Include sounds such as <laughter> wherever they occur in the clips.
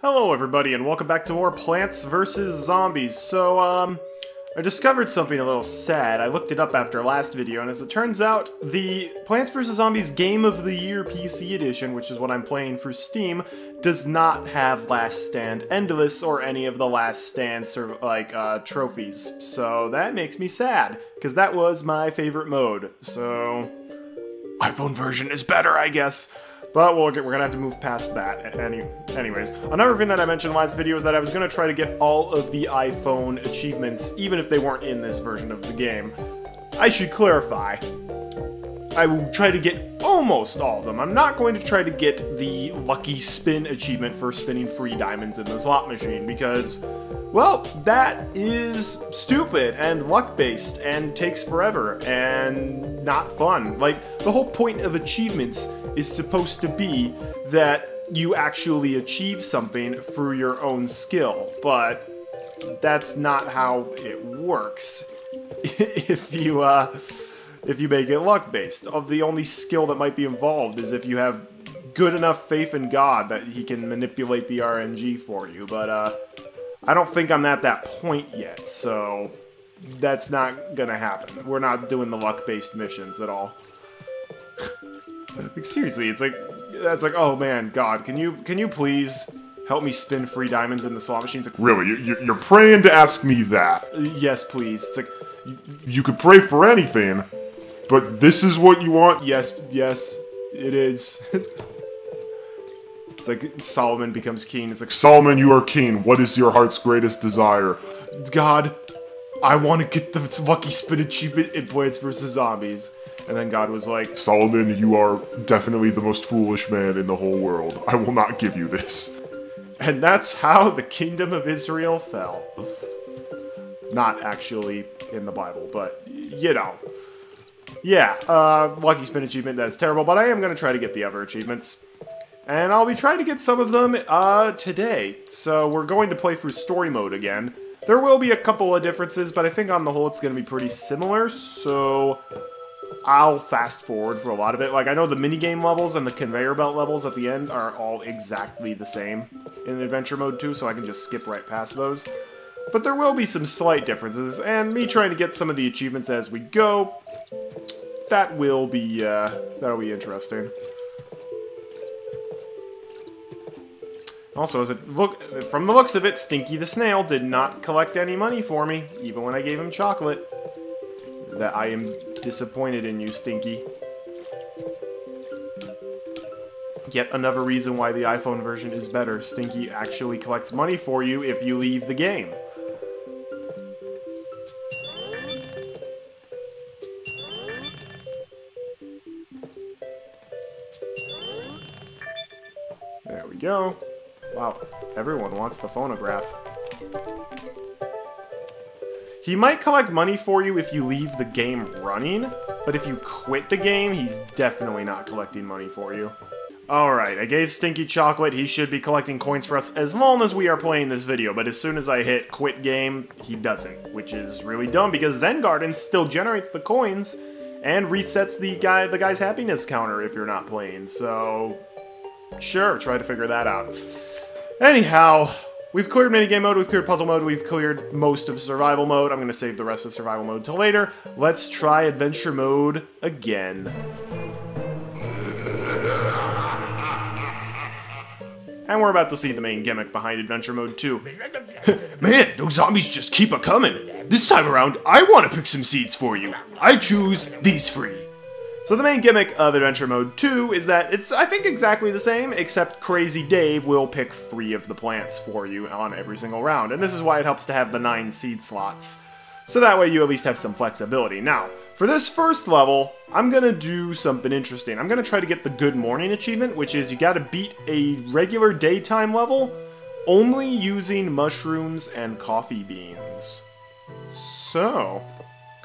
Hello everybody and welcome back to more Plants vs. Zombies. So, um, I discovered something a little sad. I looked it up after last video, and as it turns out, the Plants vs. Zombies Game of the Year PC Edition, which is what I'm playing for Steam, does not have Last Stand Endless or any of the Last Stand, like, uh, trophies. So that makes me sad, because that was my favorite mode. So, iPhone version is better, I guess. But we'll get, we're gonna have to move past that. Any, anyways, another thing that I mentioned last video is that I was gonna try to get all of the iPhone achievements, even if they weren't in this version of the game. I should clarify. I will try to get almost all of them. I'm not going to try to get the lucky spin achievement for spinning free diamonds in the slot machine because well, that is stupid and luck-based and takes forever and not fun. Like, the whole point of achievements is supposed to be that you actually achieve something through your own skill, but that's not how it works. <laughs> if you, uh, if you make it luck-based. Of the only skill that might be involved is if you have good enough faith in God that he can manipulate the RNG for you, but, uh, I don't think I'm at that point yet, so that's not gonna happen. We're not doing the luck-based missions at all. like, <laughs> seriously, it's like, that's like, oh man, God, can you, can you please help me spin free diamonds in the slot machines? Like, really? You're praying to ask me that? Yes, please. It's like, you could pray for anything, but this is what you want? Yes, yes, it is. <laughs> It's like Solomon becomes king. It's like Solomon, you are king. What is your heart's greatest desire? God, I want to get the lucky spin achievement in Plants vs Zombies. And then God was like, Solomon, you are definitely the most foolish man in the whole world. I will not give you this. And that's how the kingdom of Israel fell. Not actually in the Bible, but you know. Yeah, uh, lucky spin achievement, that's terrible, but I am going to try to get the other achievements. And I'll be trying to get some of them uh, today. So we're going to play through story mode again. There will be a couple of differences, but I think on the whole it's going to be pretty similar, so I'll fast forward for a lot of it. Like, I know the minigame levels and the conveyor belt levels at the end are all exactly the same in Adventure Mode too, so I can just skip right past those. But there will be some slight differences, and me trying to get some of the achievements as we go, that will be, uh, that'll be interesting. Also, as it look from the looks of it, Stinky the Snail did not collect any money for me, even when I gave him chocolate. That I am disappointed in you, Stinky. Yet another reason why the iPhone version is better. Stinky actually collects money for you if you leave the game. Go. Wow, everyone wants the phonograph. He might collect money for you if you leave the game running, but if you quit the game, he's definitely not collecting money for you. Alright, I gave Stinky chocolate, he should be collecting coins for us as long as we are playing this video, but as soon as I hit quit game, he doesn't, which is really dumb because Zen Garden still generates the coins and resets the guy the guy's happiness counter if you're not playing, so sure, try to figure that out. Anyhow, we've cleared minigame mode, we've cleared puzzle mode, we've cleared most of survival mode. I'm to save the rest of survival mode till later. Let's try adventure mode again. And we're about to see the main gimmick behind Adventure Mode 2. <laughs> Man, those zombies just keep a coming. This time around, I want to pick some seeds for you. I choose these three. So the main gimmick of Adventure Mode 2 is that it's, I think, exactly the same, except Crazy Dave will pick three of the plants for you on every single round, and this is why it helps to have the nine seed slots. So that way you at least have some flexibility. Now, for this first level, I'm gonna do something interesting. I'm gonna try to get the Good Morning achievement, which is you gotta beat a regular daytime level only using mushrooms and coffee beans. So,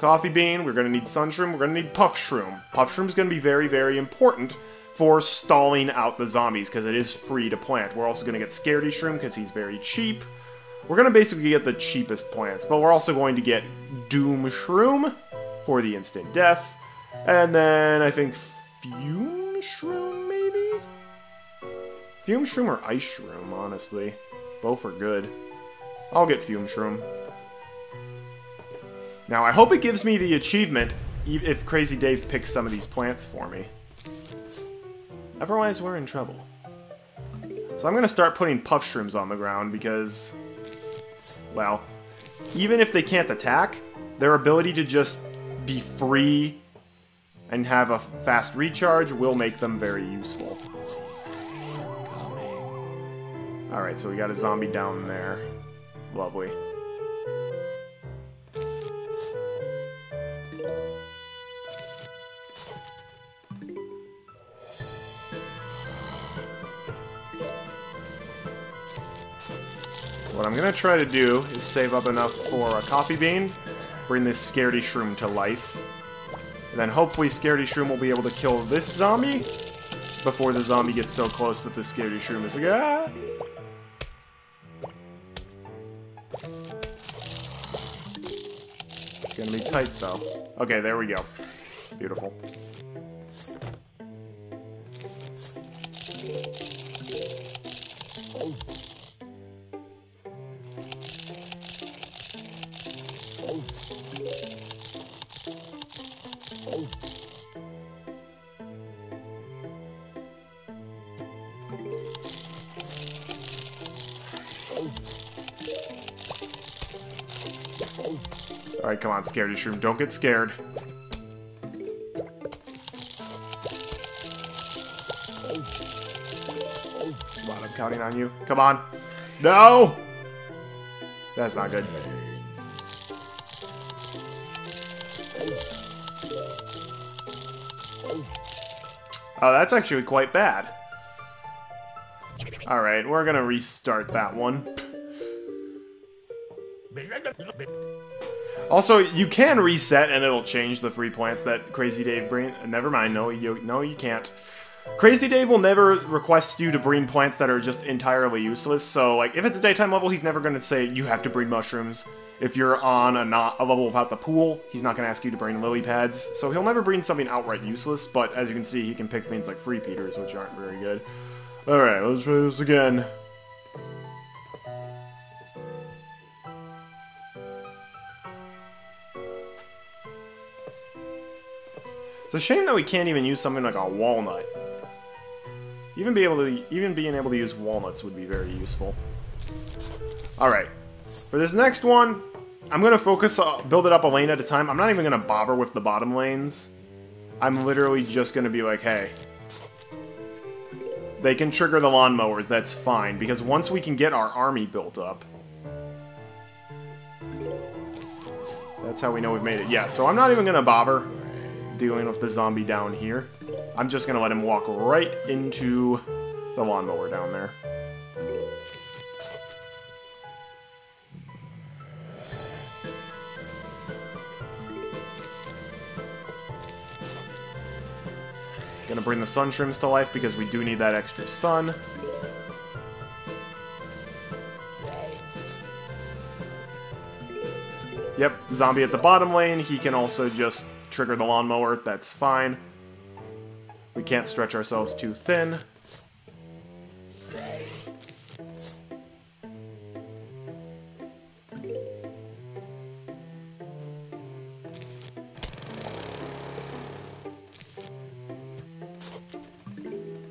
Coffee bean, we're going to need sunshroom, we're going to need puff shroom. Puff shroom is going to be very, very important for stalling out the zombies, because it is free to plant. We're also going to get Scaredy Shroom, because he's very cheap. We're going to basically get the cheapest plants, but we're also going to get Doom Shroom for the instant death. And then I think Fume Shroom, maybe? Fume Shroom or Ice Shroom, honestly. Both are good. I'll get Fume Shroom. Now, I hope it gives me the achievement if Crazy Dave picks some of these plants for me. Otherwise, we're in trouble. So I'm going to start putting Puff Shrooms on the ground because, well, even if they can't attack, their ability to just be free and have a fast recharge will make them very useful. Alright, so we got a zombie down there. Lovely. What I'm gonna try to do is save up enough for a coffee bean, bring this Scaredy Shroom to life, and then hopefully Scaredy Shroom will be able to kill this zombie before the zombie gets so close that the Scaredy Shroom is like, ah! It's gonna be tight though. Okay, there we go. Beautiful. Alright, come on, Scaredy Shroom. Don't get scared. Come on, I'm counting on you. Come on. No! That's not good. Oh, that's actually quite bad. Alright, we're gonna restart that one. Also, you can reset and it'll change the free plants that Crazy Dave bring. Never mind, no, you no, you can't. Crazy Dave will never request you to breed plants that are just entirely useless. So, like, if it's a daytime level, he's never going to say you have to breed mushrooms. If you're on a not a level without the pool, he's not going to ask you to bring lily pads. So he'll never breed something outright useless. But as you can see, he can pick things like Threepeaters, which aren't very good. All right, let's try this again. It's a shame that we can't even use something like a walnut. Even be able to, even being able to use walnuts would be very useful. All right, for this next one, I'm gonna focus, uh, build it up a lane at a time. I'm not even gonna bother with the bottom lanes. I'm literally just gonna be like, hey, they can trigger the lawnmowers. That's fine because once we can get our army built up, that's how we know we've made it. Yeah, so I'm not even gonna bother dealing with the zombie down here. I'm just gonna let him walk right into the lawnmower down there. Gonna bring the sun shrooms to life because we do need that extra sun. Yep, zombie at the bottom lane. He can also just trigger the lawnmower. That's fine. We can't stretch ourselves too thin.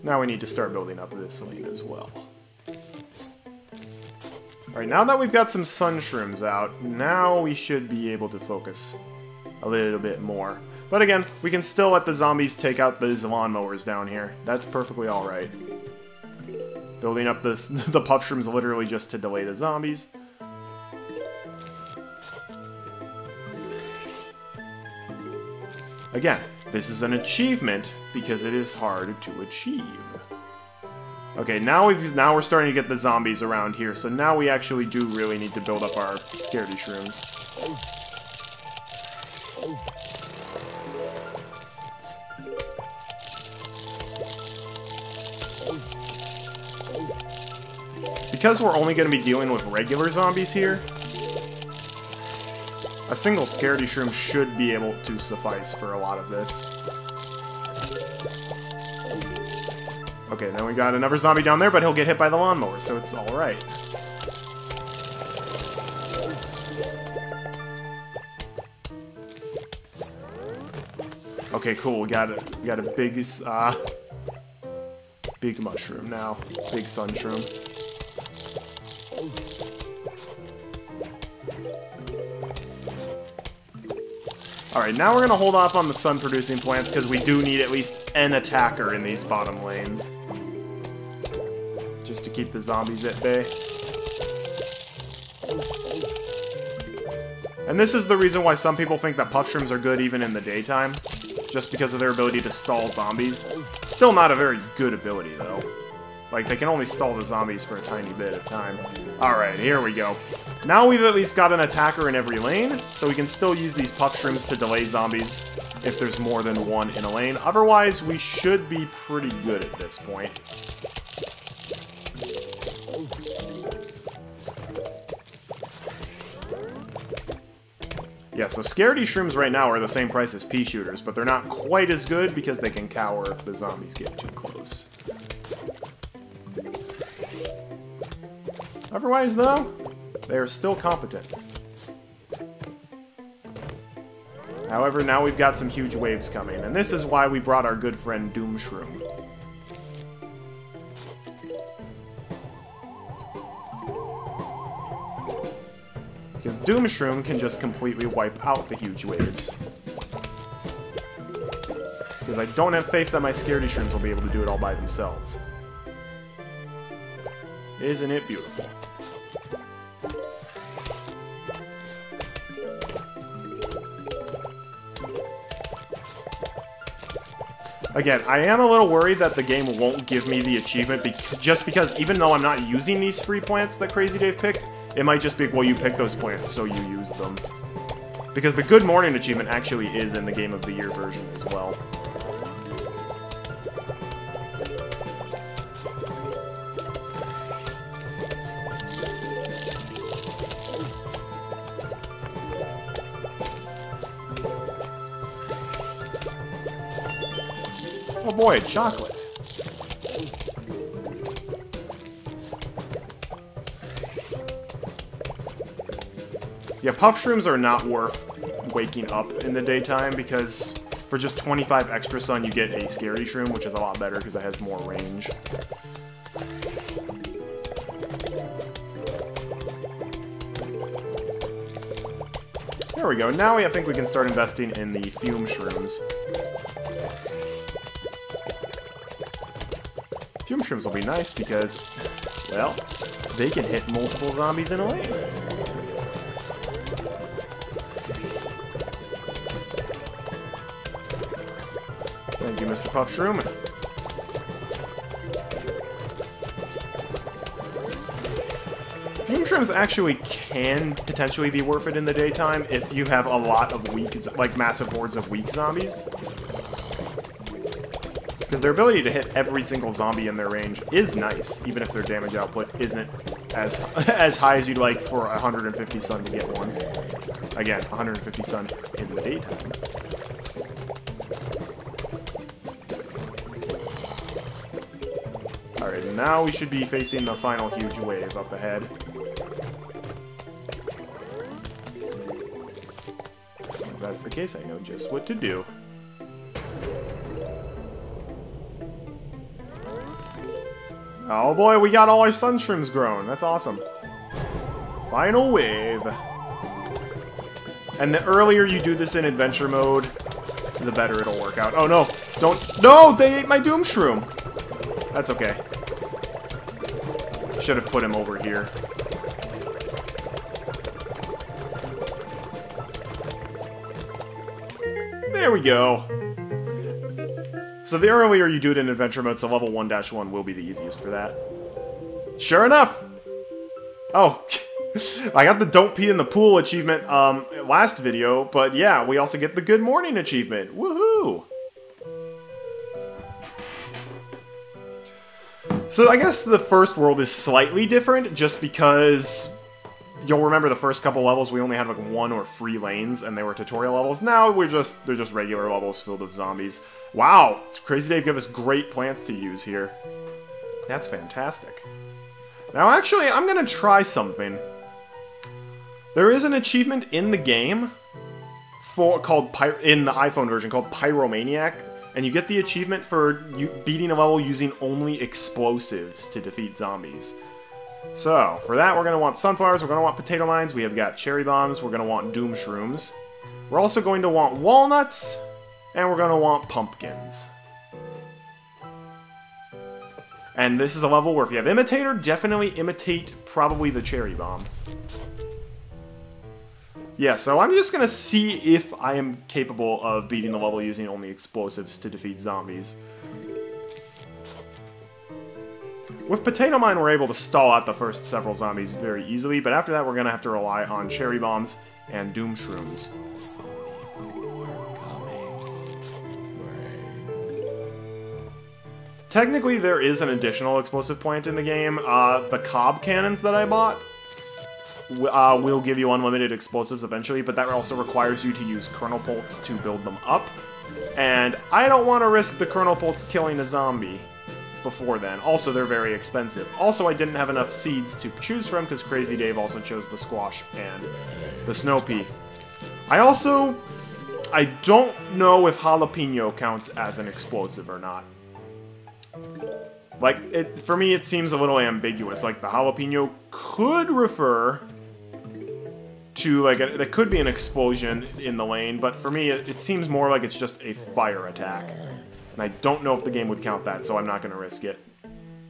Now we need to start building up this lane as well. Alright, now that we've got some sun shrooms out, now we should be able to focus a little bit more. But again, we can still let the zombies take out these lawnmowers down here. That's perfectly alright. Building up this, <laughs> the puff shrooms literally just to delay the zombies. Again, this is an achievement because it is hard to achieve. Okay, now we've now we're starting to get the zombies around here, so now we actually do really need to build up our scaredy shrooms. Because we're only going to be dealing with regular zombies here, a single Scaredy Shroom should be able to suffice for a lot of this. Okay, now we got another zombie down there, but he'll get hit by the lawnmower, so it's alright. Okay, cool. We got a we got a big uh big mushroom now. Big sunshroom. Alright, now we're gonna hold off on the sun-producing plants because we do need at least an attacker in these bottom lanes. Just to keep the zombies at bay. And this is the reason why some people think that puff shrooms are good even in the daytime. Just because of their ability to stall zombies. Still not a very good ability, though. Like, they can only stall the zombies for a tiny bit of time. Alright, here we go. Now we've at least got an attacker in every lane, so we can still use these puff shrooms to delay zombies if there's more than one in a lane. Otherwise, we should be pretty good at this point. Yeah, so Scaredy Shrooms right now are the same price as Pea Shooters, but they're not quite as good because they can cower if the zombies get too close. Otherwise, though, they are still competent. However, now we've got some huge waves coming, and this is why we brought our good friend Doomshroom. Because Doomshroom can just completely wipe out the huge waves. Because I don't have faith that my Scaredy Shrooms will be able to do it all by themselves. Isn't it beautiful? Again, I am a little worried that the game won't give me the achievement be just because even though I'm not using these free plants that Crazy Dave picked, it might just be, well, you pick those plants, so you use them. Because the Good Morning achievement actually is in the Game of the Year version as well. Oh boy, chocolate. Yeah, puff shrooms are not worth waking up in the daytime because for just 25 extra sun you get a Scaredy Shroom, which is a lot better because it has more range. There we go. Now I think we can start investing in the fume shrooms. Fume shrooms will be nice because, well, they can hit multiple zombies in a way. Thank you, Mr. Puff Shroom. Fume Shrooms actually can potentially be worth it in the daytime if you have a lot of weak, like massive hordes of weak zombies. Their ability to hit every single zombie in their range is nice, even if their damage output isn't as <laughs> as high as you'd like for 150 sun to get one. Again, 150 sun in the daytime. Alright, now we should be facing the final huge wave up ahead. If that's the case, I know just what to do. Oh boy, we got all our sunshrooms grown. That's awesome. Final wave. And the earlier you do this in adventure mode, the better it'll work out. Oh no, don't, no, they ate my Doom Shroom. That's okay. Should have put him over here. There we go. So the earlier you do it in adventure mode, so level 1-1 will be the easiest for that. Sure enough! Oh, <laughs> I got the Don't Pee in the Pool achievement um, last video, but yeah, we also get the Good Morning achievement. Woohoo! So I guess the first world is slightly different, just because you'll remember the first couple levels we only had like one or three lanes, and they were tutorial levels. Now we're just they're just regular levels filled with zombies. Wow, Crazy Dave gave us great plants to use here. That's fantastic. Now, actually, I'm gonna try something. There is an achievement in the game for called Py in the iPhone version called Pyromaniac, and you get the achievement for beating a level using only explosives to defeat zombies. So, for that, we're going to want sunflowers, we're going to want potato mines, we have got cherry bombs, we're going to want doom shrooms. We're also going to want walnuts, and we're going to want pumpkins. And this is a level where if you have imitator, definitely imitate probably the cherry bomb. Yeah, so I'm just gonna see if I am capable of beating the level using only explosives to defeat zombies. With Potato Mine, we're able to stall out the first several zombies very easily, but after that we're gonna have to rely on Cherry Bombs and Doom Shrooms. Technically, there is an additional explosive plant in the game. Uh, the Cob Cannons that I bought uh, will give you unlimited explosives eventually, but that also requires you to use Kernel-pults to build them up. And I don't want to risk the Kernel-pults killing a zombie before then. Also, they're very expensive. Also, I didn't have enough seeds to choose from because Crazy Dave also chose the Squash and the Snow Pea. I also... I don't know if Jalapeno counts as an explosive or not. Like, it for me, it seems a little ambiguous. Like, the jalapeno could refer to, like, a, there could be an explosion in the lane, but for me, it, it seems more like it's just a fire attack. And I don't know if the game would count that, so I'm not going to risk it.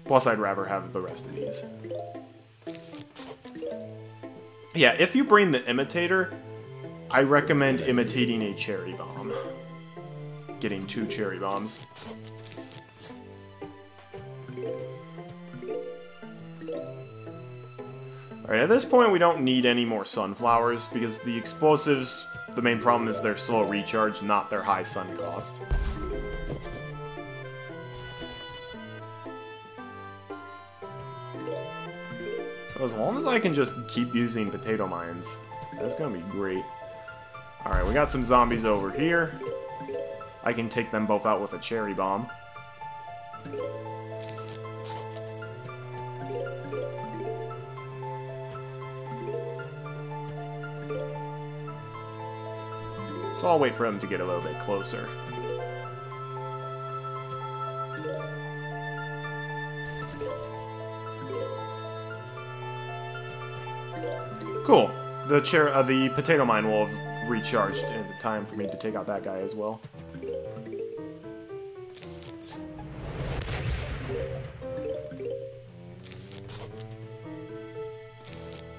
Plus, I'd rather have the rest of these. Yeah, if you bring the imitator, I recommend imitating a cherry bomb. Getting two cherry bombs. Alright, at this point we don't need any more sunflowers, because the explosives, the main problem is their slow recharge, not their high sun cost. So as long as I can just keep using potato mines, that's gonna be great. Alright, we got some zombies over here. I can take them both out with a cherry bomb. So I'll wait for them to get a little bit closer. Cool. The chair, uh, the potato mine will have recharged in time for me to take out that guy as well.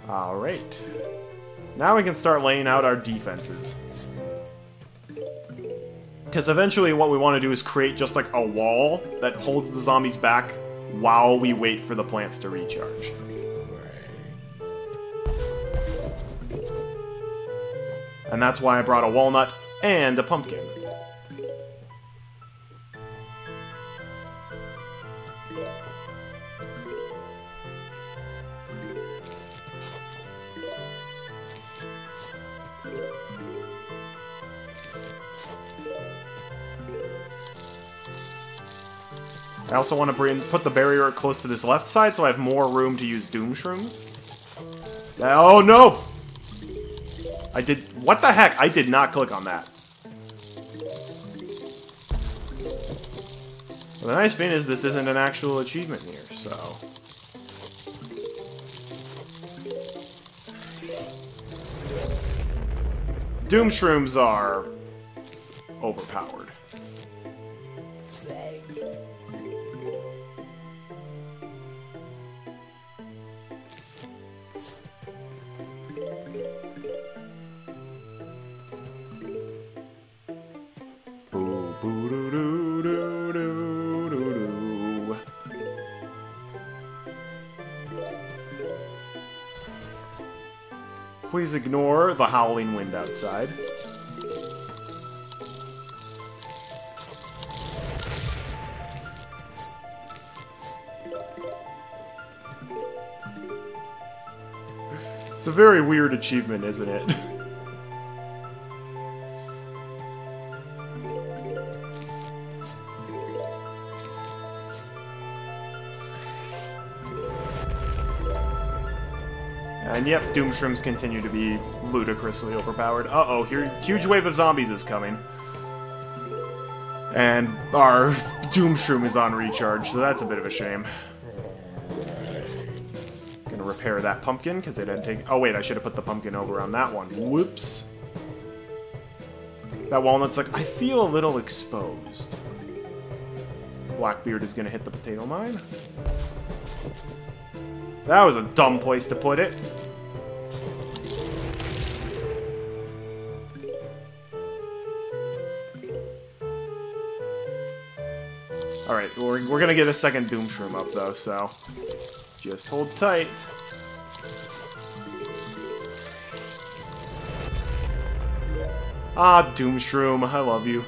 Alright. Now we can start laying out our defenses. Because eventually what we want to do is create just like a wall that holds the zombies back while we wait for the plants to recharge. And that's why I brought a walnut and a pumpkin. I also want to bring put the barrier close to this left side so I have more room to use Doom Shrooms. Oh no! I did... What the heck? I did not click on that. Well, the nice thing is this isn't an actual achievement here, so... Doom Shrooms are... overpowered. Please ignore the howling wind outside. It's a very weird achievement, isn't it? <laughs> And yep, Doom Shrooms continue to be ludicrously overpowered. Uh-oh, here huge wave of zombies is coming. And our <laughs> Doom Shroom is on recharge, so that's a bit of a shame. Gonna repair that pumpkin, because it didn't take... Oh wait, I should have put the pumpkin over on that one. Whoops. That walnut's like, I feel a little exposed. Blackbeard is gonna hit the potato mine. That was a dumb place to put it. Alright, we're, we're gonna get a second Doom Shroom up though, so just hold tight. Ah, Doom Shroom, I love you.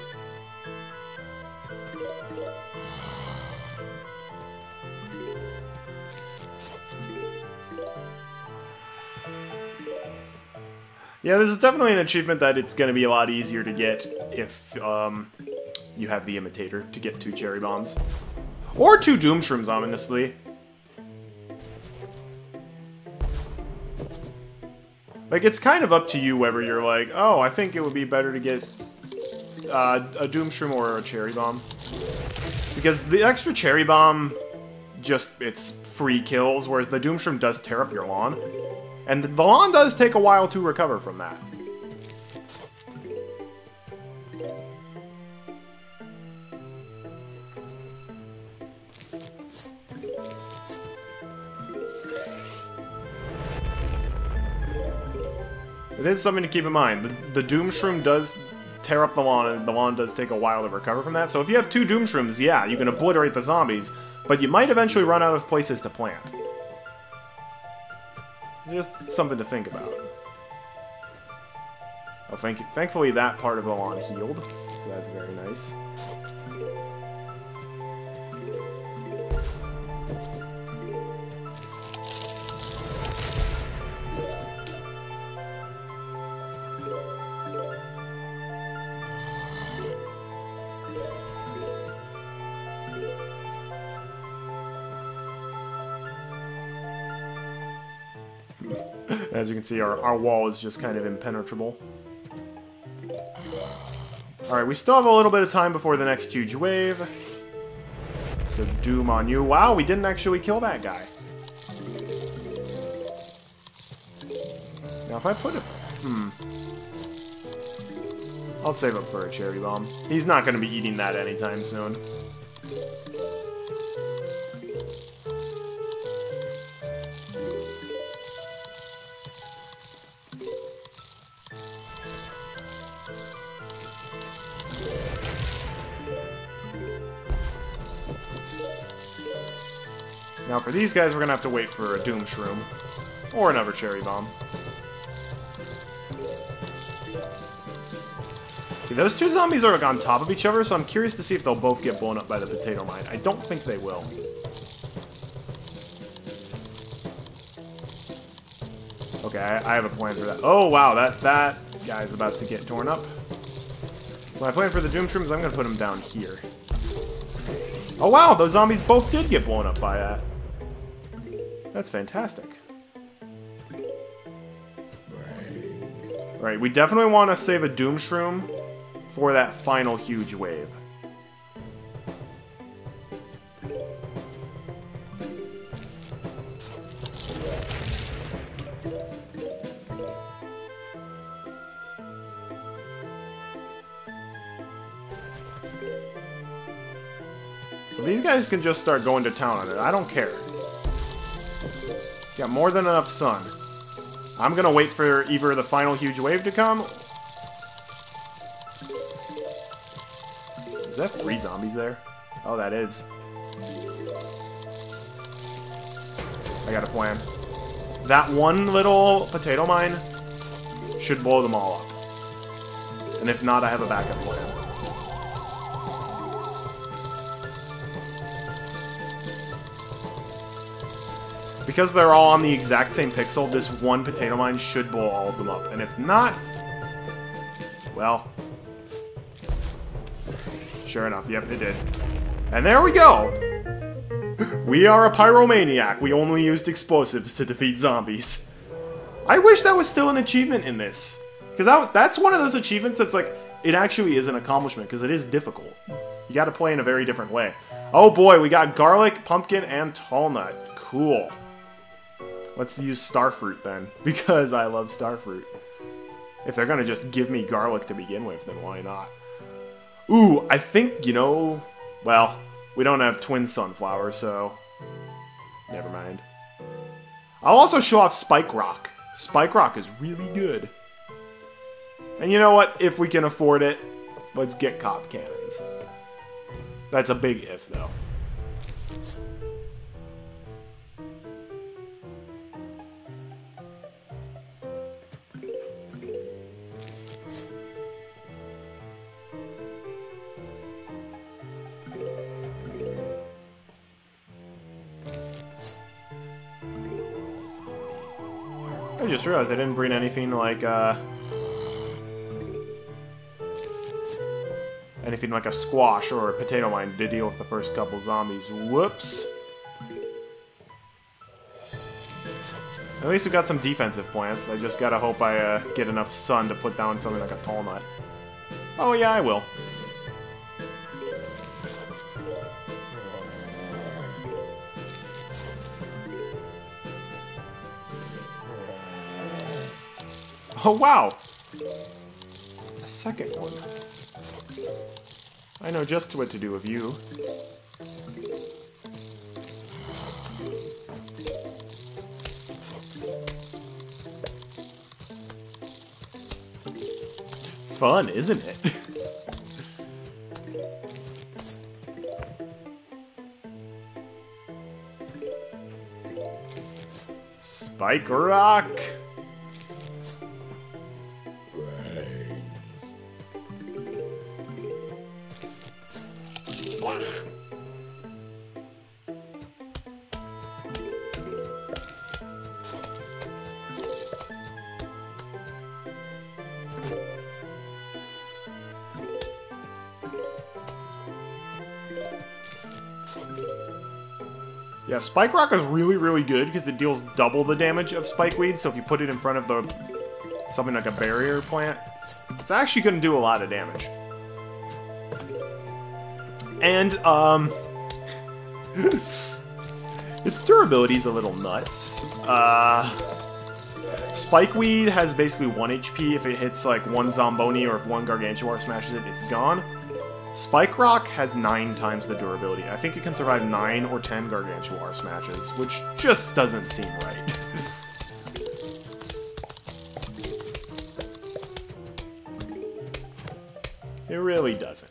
Yeah, this is definitely an achievement that it's going to be a lot easier to get if um, you have the Imitator to get two Cherry Bombs. Or two Doom Shrooms, honestly. Like, it's kind of up to you whether you're like, oh, I think it would be better to get uh, a Doom Shroom or a Cherry Bomb. Because the extra Cherry Bomb, just, it's free kills, whereas the Doom Shroom does tear up your lawn. And the lawn does take a while to recover from that. It is something to keep in mind. The, the Doom Shroom does tear up the lawn, and the lawn does take a while to recover from that. So if you have two Doom Shrooms, yeah, you can obliterate the zombies, but you might eventually run out of places to plant. It's just something to think about. Oh, thank you. Thankfully, that part of the lawn healed, so that's very nice. As you can see, our, our wall is just kind of impenetrable. Alright, we still have a little bit of time before the next huge wave. So doom on you. Wow, we didn't actually kill that guy. Now if I put a... Hmm. I'll save up for a cherry bomb. He's not going to be eating that anytime soon. For these guys, we're gonna have to wait for a Doom Shroom. Or another Cherry Bomb. Okay, those two zombies are like on top of each other, so I'm curious to see if they'll both get blown up by the potato mine. I don't think they will. Okay, I, I have a plan for that. Oh, wow, that, that guy's about to get torn up. My plan for the Doom Shrooms, I'm gonna put him down here. Oh wow, those zombies both did get blown up by that. That's fantastic. Right, we definitely want to save a Doom Shroom for that final huge wave. So these guys can just start going to town on it. I don't care. Got more than enough sun. I'm gonna wait for either the final huge wave to come. Is that three zombies there? Oh, that is. I got a plan. That one little potato mine should blow them all up. And if not, I have a backup plan. Because they're all on the exact same pixel, this one potato mine should blow all of them up. And if not, well, sure enough, yep, it did. And there we go! We are a pyromaniac. We only used explosives to defeat zombies. I wish that was still an achievement in this. Because that, that's one of those achievements that's like, it actually is an accomplishment, because it is difficult. You gotta play in a very different way. Oh boy, we got garlic, pumpkin, and tall nut. Cool. Let's use starfruit then, <laughs> because I love starfruit. If they're gonna just give me garlic to begin with, then why not? Ooh, I think, you know... Well, we don't have twin sunflower, so... Never mind. I'll also show off Spike Rock. Spike Rock is really good. And you know what? If we can afford it, let's get Cob Cannons. That's a big if, though. Realized I didn't bring anything like, uh... Anything like a squash or a potato mine to deal with the first couple zombies. Whoops. At least we got some defensive plants. I just gotta hope I uh, get enough sun to put down something like a tall nut. Oh yeah, I will. Oh, wow! A second one. I know just what to do with you. Fun, isn't it? <laughs> Spike Rock! Spike Rock is really, really good because it deals double the damage of Spike Weed, so if you put it in front of the something like a barrier plant, it's actually going to do a lot of damage. And, um... <laughs> its durability is a little nuts. Uh... Spikeweed has basically 1 HP if it hits like one Zomboni or if one Gargantuar smashes it, it's gone. Spike Rock has 9 times the durability. I think it can survive 9 or 10 Gargantuar smashes, which just doesn't seem right. <laughs> it really doesn't.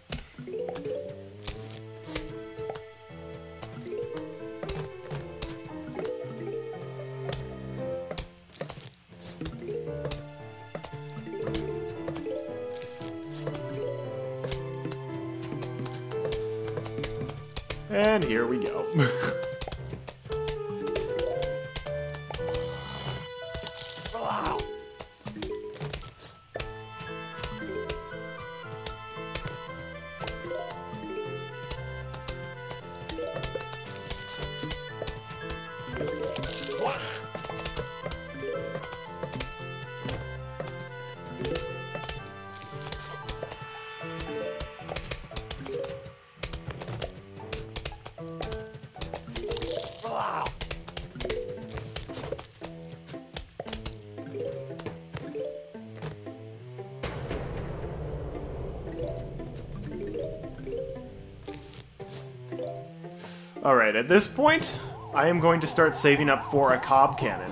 Alright, at this point, I am going to start saving up for a Cob Cannon.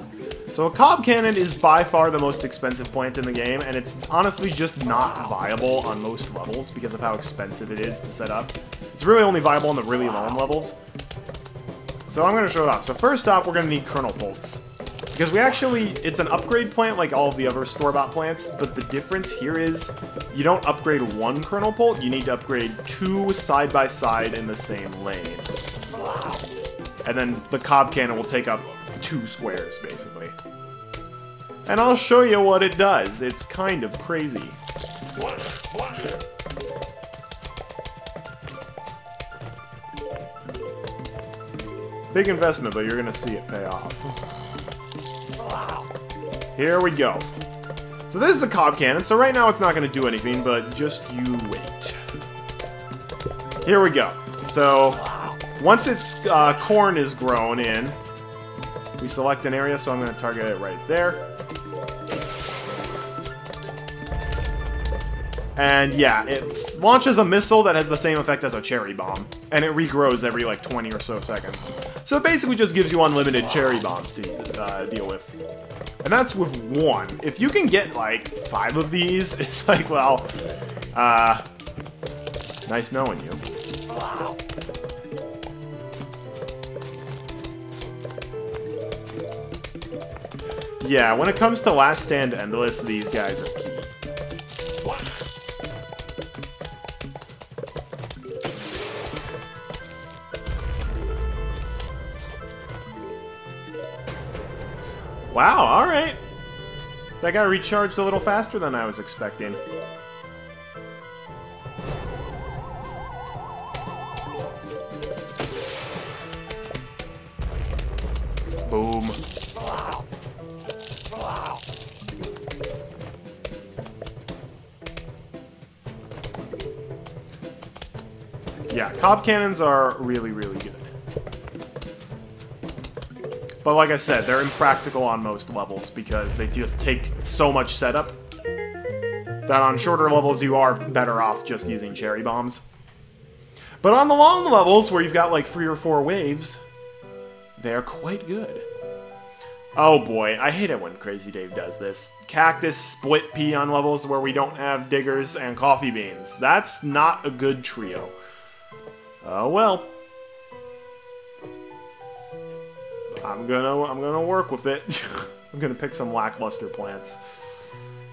So a Cob Cannon is by far the most expensive plant in the game, and it's honestly just not viable on most levels because of how expensive it is to set up. It's really only viable on the really long levels. So I'm going to show it off. So first off, we're going to need Kernel-pults. Because we actually, it's an upgrade plant like all of the other store-bought plants, but the difference here is you don't upgrade one kernel-pult, you need to upgrade two side by side in the same lane. And then the cob cannon will take up two squares, basically. And I'll show you what it does. It's kind of crazy. Big investment, but you're gonna see it pay off. Here we go. So this is a cob cannon, so right now it's not to do anything, but just you wait. Here we go. So, once its uh, corn is grown in, we select an area, so I'm going to target it right there. And yeah, it launches a missile that has the same effect as a cherry bomb. And it regrows every like 20 or so seconds. So it basically just gives you unlimited cherry bombs to uh, deal with. And that's with one. If you can get like five of these, <laughs> it's like, well, uh, nice knowing you. Yeah, when it comes to Last Stand Endless, these guys are key. Wow, alright. That guy recharged a little faster than I was expecting. Cob cannons are really, really good. But like I said, they're impractical on most levels because they just take so much setup that on shorter levels you are better off just using cherry bombs. But on the long levels, where you've got like three or four waves, they're quite good. Oh boy, I hate it when Crazy Dave does this. Cactus split pea on levels where we don't have diggers and coffee beans. That's not a good trio. Oh well. I'm gonna I'm gonna work with it. <laughs> I'm gonna pick some lackluster plants.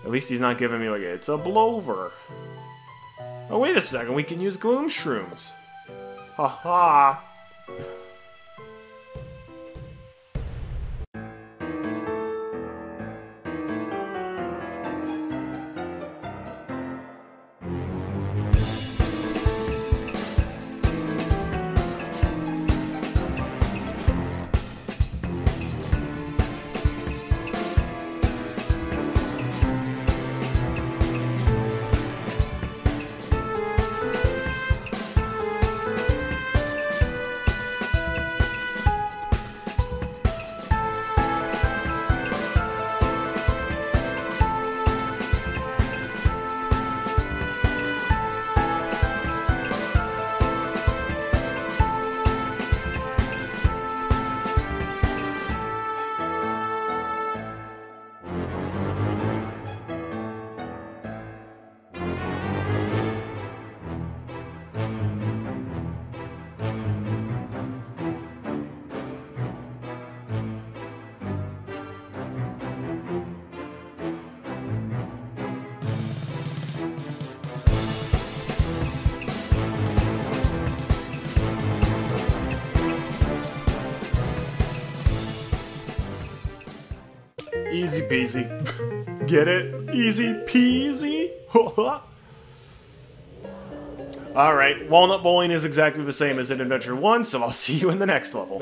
At least he's not giving me like it's a blover. Oh wait a second, we can use gloom shrooms. Ha ha. Peasy. Get it? Easy peasy? <laughs> Alright, Walnut Bowling is exactly the same as in Adventure 1, so I'll see you in the next level.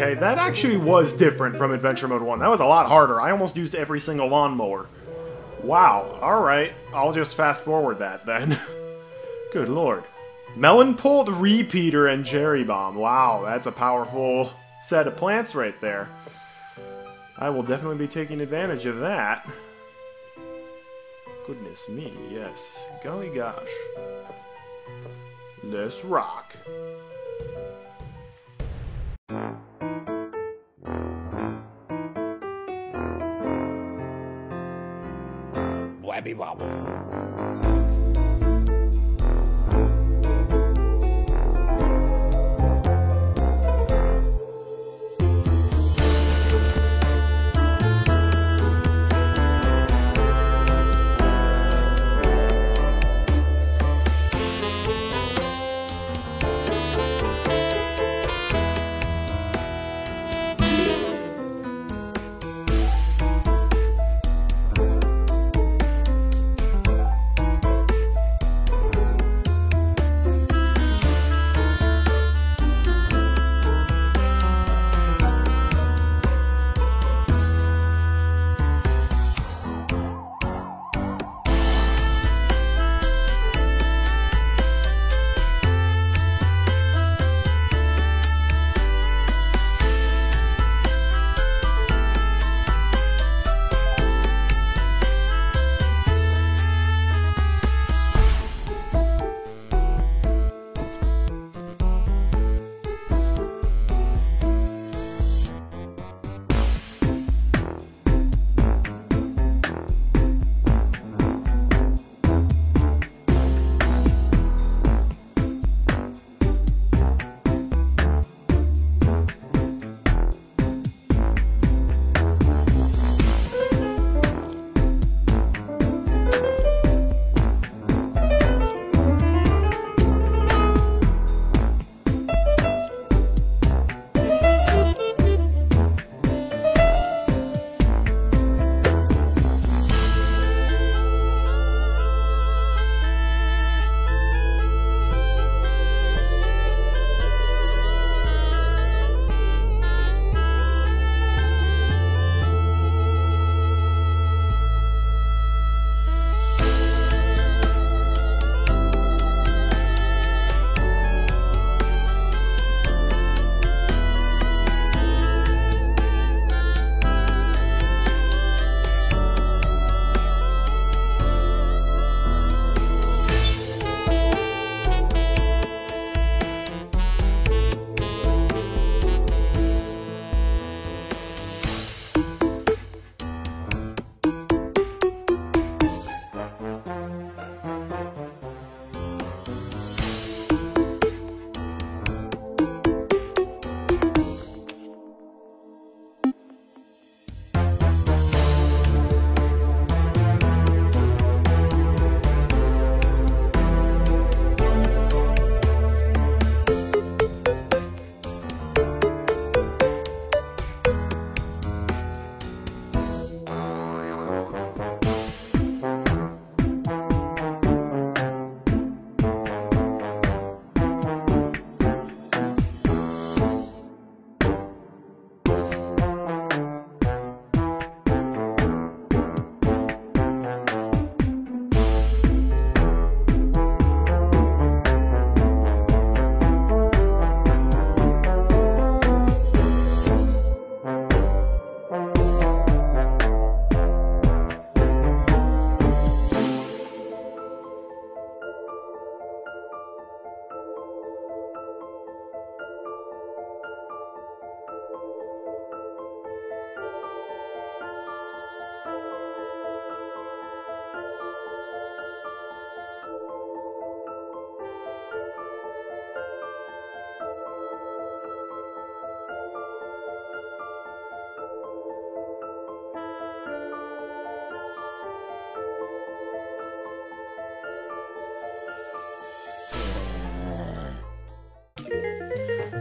Okay, that actually was different from Adventure Mode 1. That was a lot harder. I almost used every single lawnmower. Wow, alright. I'll just fast forward that then. <laughs> Good lord. Melon Pult, Repeater, and Cherry Bomb. Wow, that's a powerful set of plants right there. I will definitely be taking advantage of that. Goodness me, yes. Golly gosh. Let's rock. Blabby Wobble.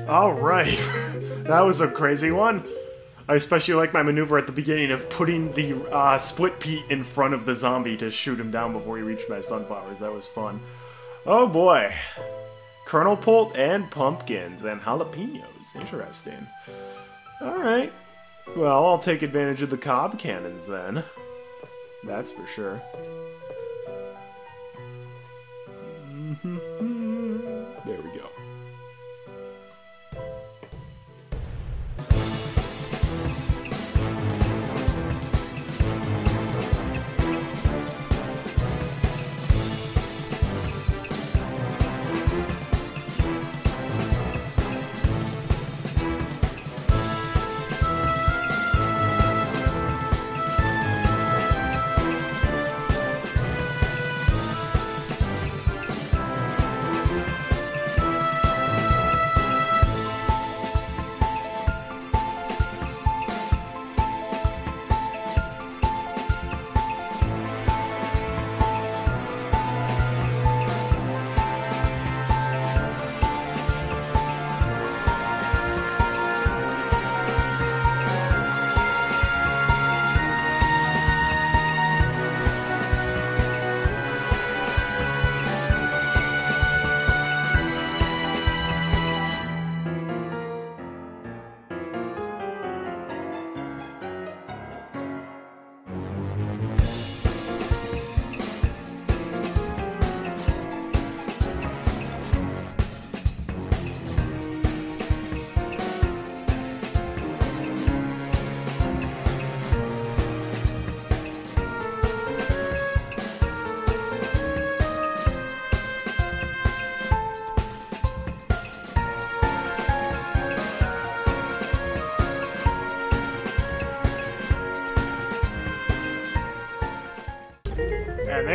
Alright. <laughs> that was a crazy one. I especially like my maneuver at the beginning of putting the uh, split pea in front of the zombie to shoot him down before he reached my sunflowers. That was fun. Oh boy. Kernel pult and pumpkins and jalapenos. Interesting. Alright. Well, I'll take advantage of the cob cannons then. That's for sure.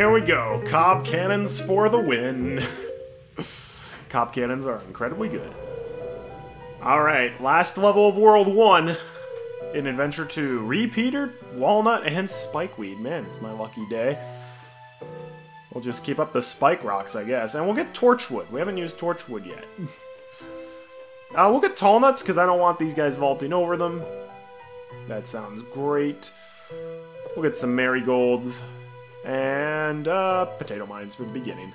There we go. Cob cannons for the win. <laughs> Cob cannons are incredibly good. Alright, last level of World 1 in Adventure 2. Repeater, Walnut, and Spikeweed. Man, it's my lucky day. We'll just keep up the spike rocks, I guess. And we'll get Torchwood. We haven't used Torchwood yet. <laughs> uh, we'll get Tall Nuts, because I don't want these guys vaulting over them. That sounds great. We'll get some Marigolds. And, uh, Potato Mines for the beginning.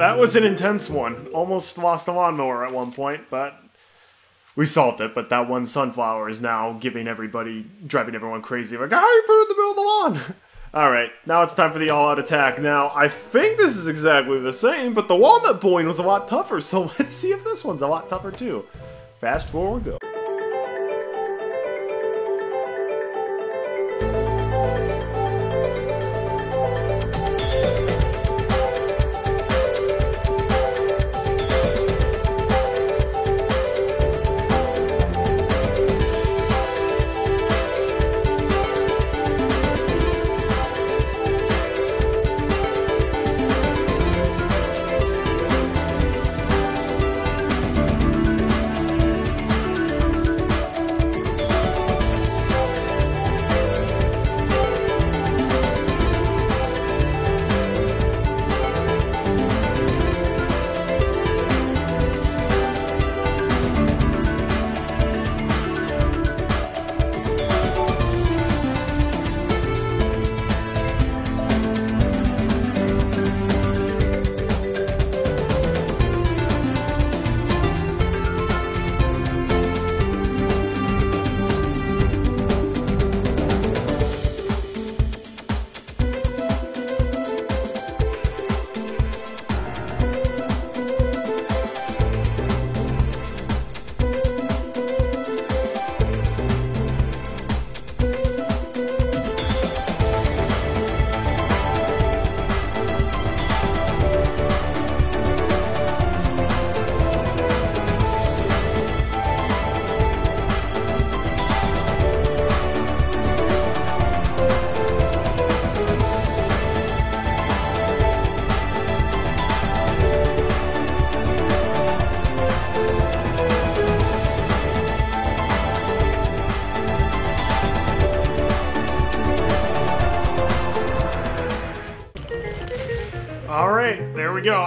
That was an intense one. Almost lost a lawnmower at one point, but we solved it. But that one sunflower is now giving everybody, driving everyone crazy. Like, how you put it in the middle of the lawn? <laughs> Alright, now it's time for the all-out attack. Now, I think this is exactly the same, but the walnut boing was a lot tougher, so <laughs> let's see if this one's a lot tougher too. Fast forward, go.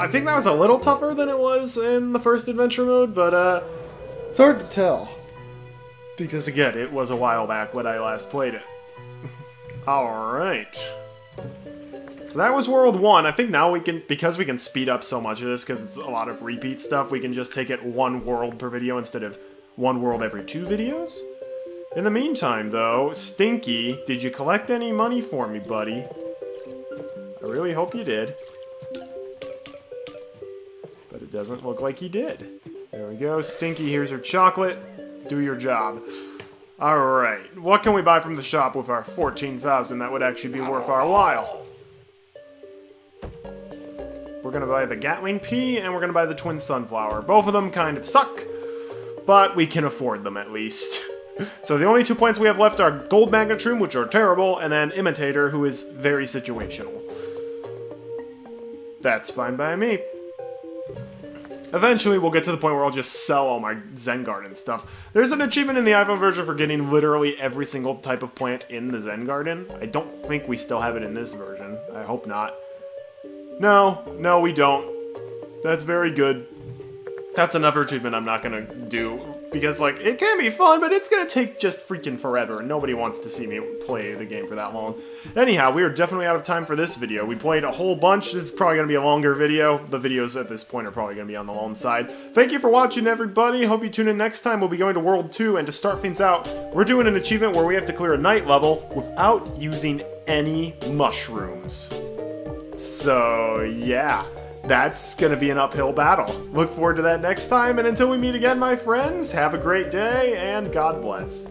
I think that was a little tougher than it was in the first adventure mode, but uh, it's hard to tell. Because again, it was a while back when I last played it. <laughs> Alright. So that was World 1. I think now we can, because we can speed up so much of this, because it's a lot of repeat stuff, we can just take it one world per video instead of one world every two videos? In the meantime, though, Stinky, did you collect any money for me, buddy? I really hope you did. But it doesn't look like he did. There we go. Stinky, here's your chocolate. Do your job. Alright, what can we buy from the shop with our 14,000 that would actually be worth our while? We're gonna buy the Gatling Pea, and we're gonna buy the Twin Sunflower. Both of them kind of suck, but we can afford them at least. <laughs> so the only two points we have left are Gold Magnet-shroom, which are terrible, and then Imitator, who is very situational. That's fine by me. Eventually, we'll get to the point where I'll just sell all my Zen Garden stuff. There's an achievement in the iPhone version for getting literally every single type of plant in the Zen Garden. I don't think we still have it in this version. I hope not. No, no, we don't. That's very good. That's another achievement I'm not gonna do because like it can be fun, but it's gonna take just freaking forever, and nobody wants to see me play the game for that long. Anyhow, we are definitely out of time for this video. We played a whole bunch. This is probably gonna be a longer video. The videos at this point are probably gonna be on the long side. Thank you for watching, everybody. Hope you tune in next time. We'll be going to World 2, and to start things out, we're doing an achievement where we have to clear a night level without using any mushrooms. So, yeah that's going to be an uphill battle. Look forward to that next time, and until we meet again, my friends, have a great day, and God bless.